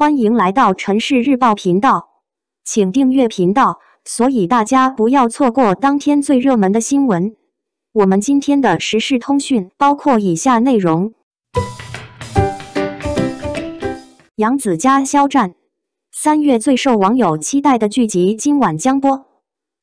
欢迎来到城市日报频道，请订阅频道，所以大家不要错过当天最热门的新闻。我们今天的时事通讯包括以下内容：杨紫加肖战，三月最受网友期待的剧集今晚将播。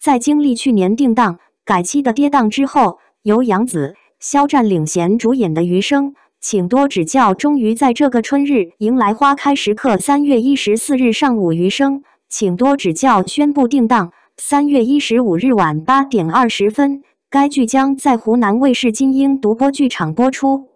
在经历去年定档、改期的跌宕之后，由杨紫、肖战领衔主演的《余生》。请多指教。终于在这个春日迎来花开时刻。三月一十四日上午，余生，请多指教宣布定档。三月一十五日晚八点二十分，该剧将在湖南卫视金鹰独播剧场播出。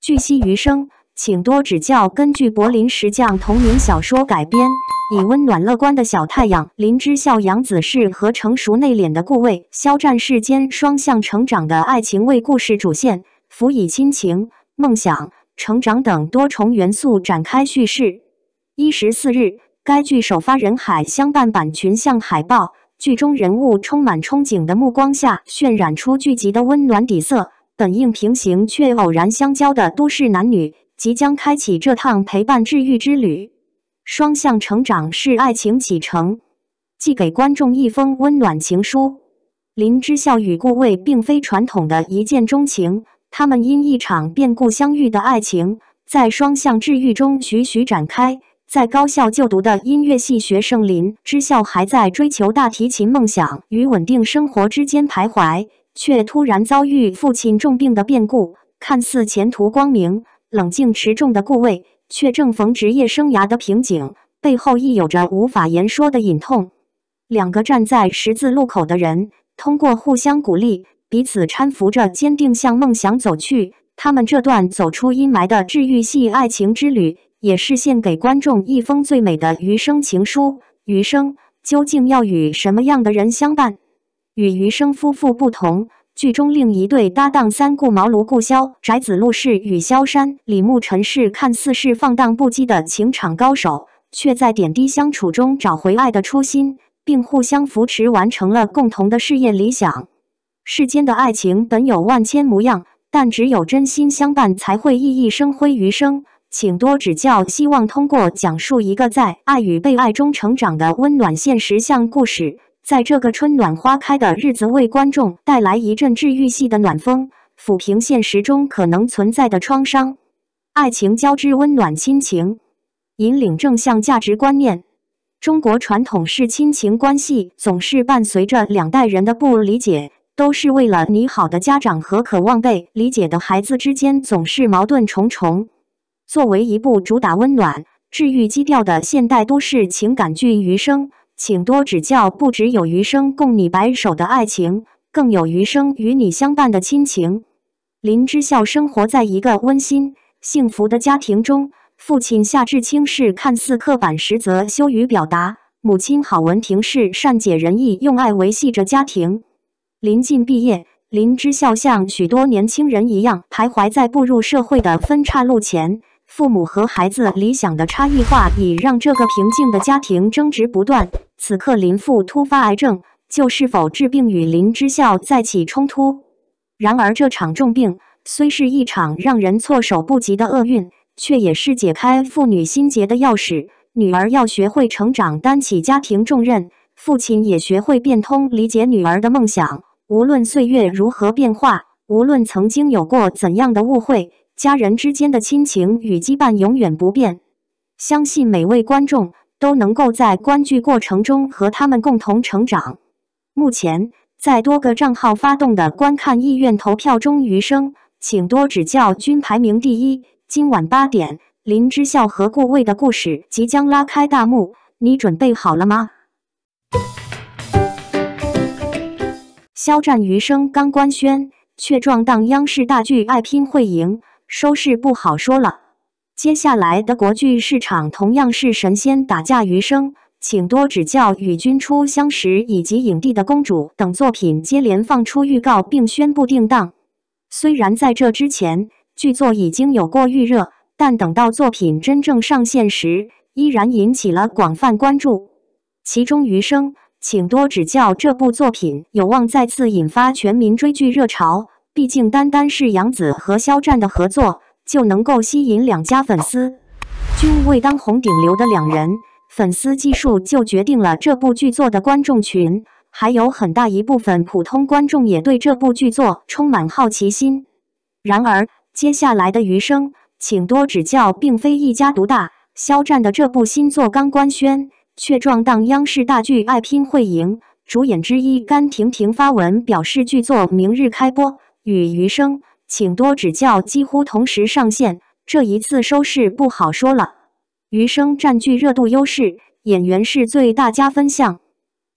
据悉，余生，请多指教根据柏林石匠同名小说改编，以温暖乐观的小太阳林之孝、杨子饰和成熟内敛的顾魏肖战世间双向成长的爱情为故事主线，辅以亲情。梦想、成长等多重元素展开叙事。一十四日，该剧首发人海相伴版群像海报，剧中人物充满憧憬的目光下渲染出剧集的温暖底色。本应平行却偶然相交的都市男女，即将开启这趟陪伴治愈之旅。双向成长是爱情启程，寄给观众一封温暖情书。林之孝与顾魏并非传统的一见钟情。他们因一场变故相遇的爱情，在双向治愈中徐徐展开。在高校就读的音乐系学生林之校，还在追求大提琴梦想与稳定生活之间徘徊，却突然遭遇父亲重病的变故。看似前途光明、冷静持重的顾魏，却正逢职业生涯的瓶颈，背后亦有着无法言说的隐痛。两个站在十字路口的人，通过互相鼓励。彼此搀扶着，坚定向梦想走去。他们这段走出阴霾的治愈系爱情之旅，也是献给观众一封最美的余生情书。余生究竟要与什么样的人相伴？与余生夫妇不同，剧中另一对搭档三顾茅庐顾潇、翟子路是与萧山、李牧尘是看似是放荡不羁的情场高手，却在点滴相处中找回爱的初心，并互相扶持，完成了共同的事业理想。世间的爱情本有万千模样，但只有真心相伴才会熠熠生辉。余生，请多指教。希望通过讲述一个在爱与被爱中成长的温暖现实向故事，在这个春暖花开的日子，为观众带来一阵治愈系的暖风，抚平现实中可能存在的创伤。爱情交织温暖亲情，引领正向价值观念。中国传统式亲情关系总是伴随着两代人的不理解。都是为了你好的家长和渴望被理解的孩子之间总是矛盾重重。作为一部主打温暖、治愈基调的现代都市情感剧《余生》，请多指教。不只有余生共你白首的爱情，更有余生与你相伴的亲情。林之孝生活在一个温馨幸福的家庭中，父亲夏志清是看似刻板，实则羞于表达；母亲郝文婷是善解人意，用爱维系着家庭。临近毕业，林之孝像许多年轻人一样，徘徊在步入社会的分岔路前。父母和孩子理想的差异化，已让这个平静的家庭争执不断。此刻，林父突发癌症，就是否治病与林之孝再起冲突。然而，这场重病虽是一场让人措手不及的厄运，却也是解开父女心结的钥匙。女儿要学会成长，担起家庭重任；父亲也学会变通，理解女儿的梦想。无论岁月如何变化，无论曾经有过怎样的误会，家人之间的亲情与羁绊永远不变。相信每位观众都能够在观剧过程中和他们共同成长。目前，在多个账号发动的观看意愿投票中，余生，请多指教均排名第一。今晚八点，林之孝和顾魏的故事即将拉开大幕，你准备好了吗？肖战余生刚官宣，却撞档央视大剧《爱拼会赢》，收视不好说了。接下来的国剧市场同样是神仙打架。余生，请多指教。与君初相识以及影帝的公主等作品接连放出预告并宣布定档。虽然在这之前剧作已经有过预热，但等到作品真正上线时，依然引起了广泛关注。其中余生。请多指教，这部作品有望再次引发全民追剧热潮。毕竟，单单是杨紫和肖战的合作就能够吸引两家粉丝。均未当红顶流的两人，粉丝基数就决定了这部剧作的观众群。还有很大一部分普通观众也对这部剧作充满好奇心。然而，接下来的余生，请多指教，并非一家独大。肖战的这部新作刚官宣，却撞档央视大剧《爱拼会赢》，主演之一甘婷婷发文表示，剧作明日开播，与余生，请多指教几乎同时上线。这一次收视不好说了，余生占据热度优势，演员是最大加分项。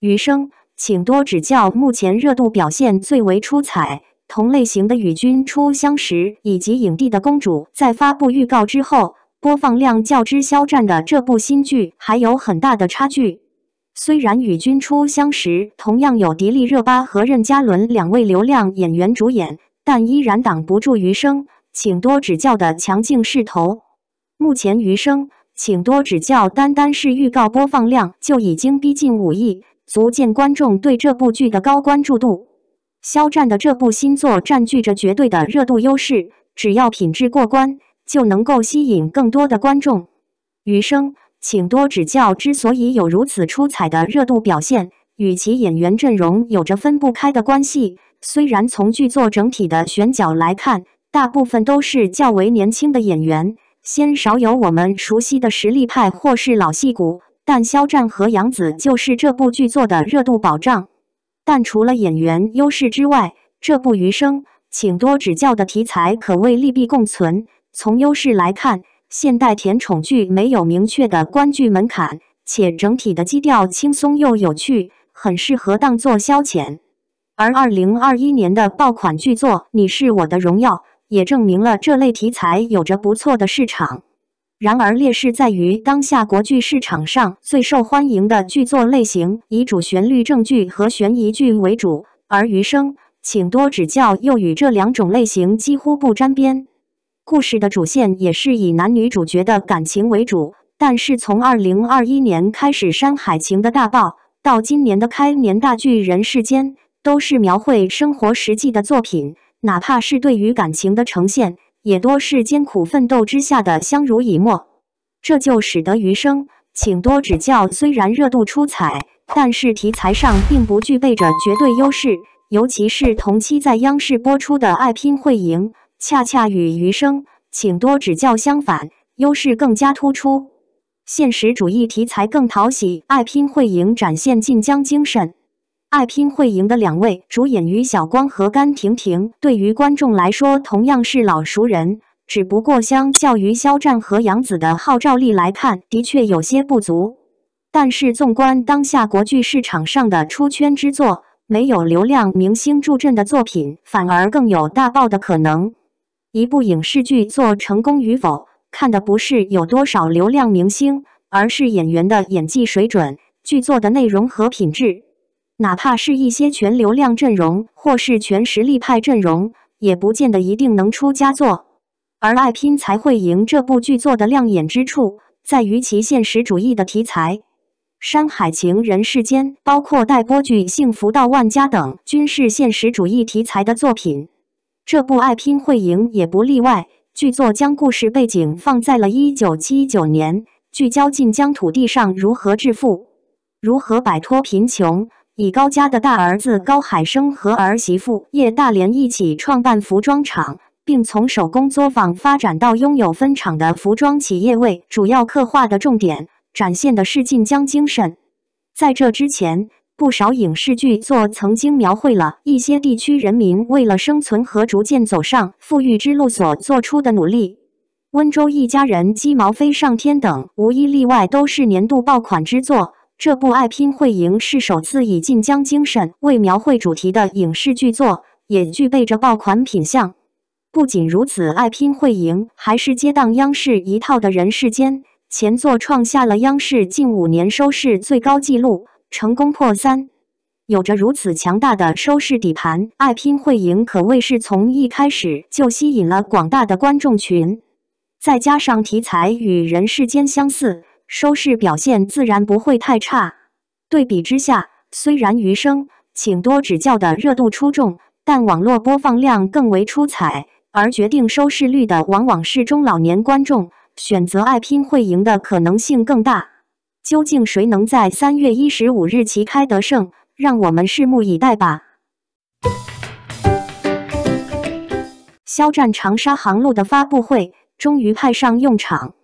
余生。请多指教。目前热度表现最为出彩，同类型的《与君初相识》以及《影帝的公主》在发布预告之后，播放量较之肖战的这部新剧还有很大的差距。虽然《与君初相识》同样有迪丽热巴和任嘉伦两位流量演员主演，但依然挡不住《余生》请多指教的强劲势头。目前《余生》请多指教单单是预告播放量就已经逼近五亿。足见观众对这部剧的高关注度。肖战的这部新作占据着绝对的热度优势，只要品质过关，就能够吸引更多的观众。余生，请多指教。之所以有如此出彩的热度表现，与其演员阵容有着分不开的关系。虽然从剧作整体的选角来看，大部分都是较为年轻的演员，鲜少有我们熟悉的实力派或是老戏骨。但肖战和杨紫就是这部剧作的热度保障。但除了演员优势之外，这部《余生，请多指教》的题材可谓利弊共存。从优势来看，现代甜宠剧没有明确的观剧门槛，且整体的基调轻松又有趣，很适合当做消遣。而二零二一年的爆款剧作《你是我的荣耀》也证明了这类题材有着不错的市场。然而，劣势在于当下国剧市场上最受欢迎的剧作类型以主旋律正剧和悬疑剧为主，而《余生，请多指教》又与这两种类型几乎不沾边。故事的主线也是以男女主角的感情为主，但是从二零二一年开始《山海情》的大爆，到今年的开年大剧《人世间》，都是描绘生活实际的作品，哪怕是对于感情的呈现。也多是艰苦奋斗之下的相濡以沫，这就使得余生，请多指教。虽然热度出彩，但是题材上并不具备着绝对优势。尤其是同期在央视播出的《爱拼会赢》，恰恰与余生，请多指教相反，优势更加突出。现实主义题材更讨喜，《爱拼会赢》展现晋江精神。爱拼会赢的两位主演于晓光和甘婷婷，对于观众来说同样是老熟人，只不过相较于肖战和杨紫的号召力来看，的确有些不足。但是纵观当下国剧市场上的出圈之作，没有流量明星助阵的作品，反而更有大爆的可能。一部影视剧做成功与否，看的不是有多少流量明星，而是演员的演技水准、剧作的内容和品质。哪怕是一些全流量阵容或是全实力派阵容，也不见得一定能出佳作。而《爱拼才会赢》这部剧作的亮眼之处，在于其现实主义的题材，《山海情》《人世间》，包括待播剧《幸福到万家》等，均是现实主义题材的作品。这部《爱拼会赢》也不例外。剧作将故事背景放在了一九七九年，聚焦晋江土地上如何致富，如何摆脱贫穷。以高家的大儿子高海生和儿媳妇叶大莲一起创办服装厂，并从手工作坊发展到拥有分厂的服装企业为主要刻画的重点，展现的是晋江精神。在这之前，不少影视剧作曾经描绘了一些地区人民为了生存和逐渐走上富裕之路所做出的努力。温州一家人鸡毛飞上天等，无一例外都是年度爆款之作。这部《爱拼会赢》是首次以晋江精神为描绘主题的影视剧作，也具备着爆款品相。不仅如此，《爱拼会赢》还是接档央视一套的《人世间》，前作创下了央视近五年收视最高纪录，成功破三。有着如此强大的收视底盘，《爱拼会赢》可谓是从一开始就吸引了广大的观众群。再加上题材与《人世间》相似。收视表现自然不会太差。对比之下，虽然《余生，请多指教》的热度出众，但网络播放量更为出彩，而决定收视率的往往是中老年观众。选择爱拼会赢的可能性更大。究竟谁能在三月一十五日旗开得胜？让我们拭目以待吧。肖战长沙航路的发布会终于派上用场，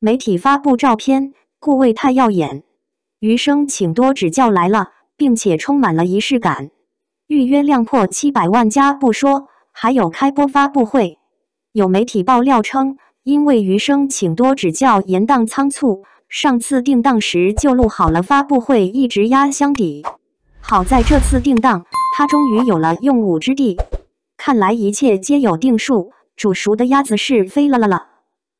媒体发布照片，顾位太耀眼，余生请多指教来了，并且充满了仪式感。预约量破七百万加不说，还有开播发布会。有媒体爆料称，因为余生请多指教延档仓促，上次定档时就录好了发布会，一直压箱底。好在这次定档，他终于有了用武之地。看来一切皆有定数，煮熟的鸭子是飞了了了。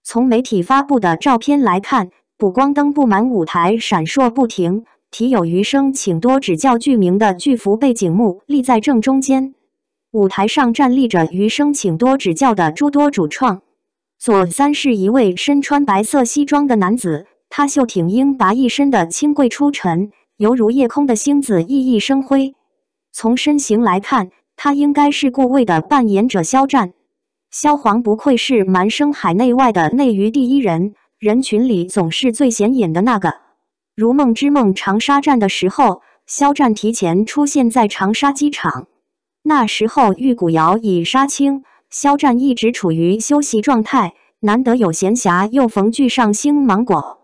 从媒体发布的照片来看，补光灯布满舞台，闪烁不停。题有“余生，请多指教”剧名的巨幅背景幕立在正中间，舞台上站立着“余生，请多指教”的诸多主创。左三是一位身穿白色西装的男子，他秀挺英拔一身的清贵出尘，犹如夜空的星子熠熠生辉。从身形来看，他应该是顾魏的扮演者肖战。萧煌不愧是蛮生海内外的内娱第一人，人群里总是最显眼的那个。如梦之梦长沙站的时候，肖战提前出现在长沙机场。那时候玉骨遥已杀青，肖战一直处于休息状态，难得有闲暇，又逢巨上星芒果，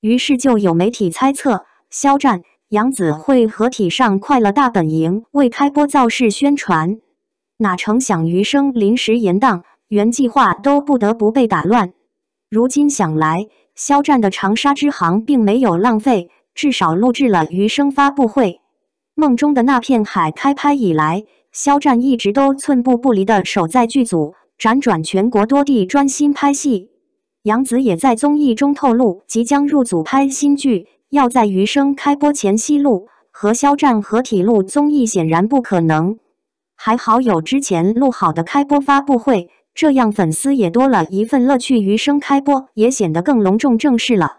于是就有媒体猜测肖战、杨紫会合体上《快乐大本营》为开播造势宣传。哪成想余生临时延档，原计划都不得不被打乱。如今想来。肖战的长沙之行并没有浪费，至少录制了余生发布会。梦中的那片海开拍以来，肖战一直都寸步不离地守在剧组，辗转全国多地专心拍戏。杨紫也在综艺中透露，即将入组拍新剧，要在余生开播前夕录，和肖战合体录综艺显然不可能。还好有之前录好的开播发布会。这样粉丝也多了一份乐趣，余生开播也显得更隆重正式了。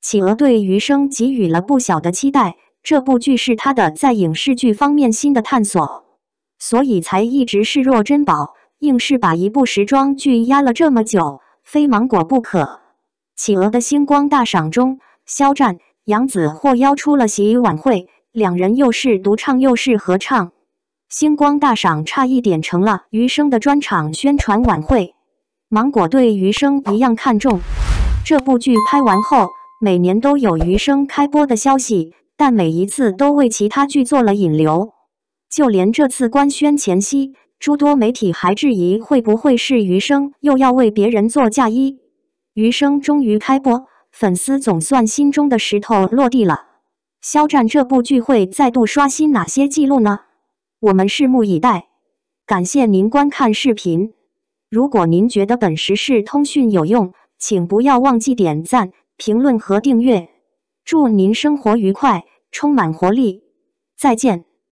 企鹅对余生给予了不小的期待，这部剧是他的在影视剧方面新的探索，所以才一直视若珍宝，硬是把一部时装剧压了这么久，非芒果不可。企鹅的星光大赏中，肖战、杨紫获邀出了席晚会，两人又是独唱又是合唱。星光大赏差一点成了余生的专场宣传晚会。芒果对余生一样看重。这部剧拍完后，每年都有余生开播的消息，但每一次都为其他剧做了引流。就连这次官宣前夕，诸多媒体还质疑会不会是余生又要为别人做嫁衣。余生终于开播，粉丝总算心中的石头落地了。肖战这部剧会再度刷新哪些记录呢？我们拭目以待，感谢您观看视频。如果您觉得本时事通讯有用，请不要忘记点赞、评论和订阅。祝您生活愉快，充满活力！再见。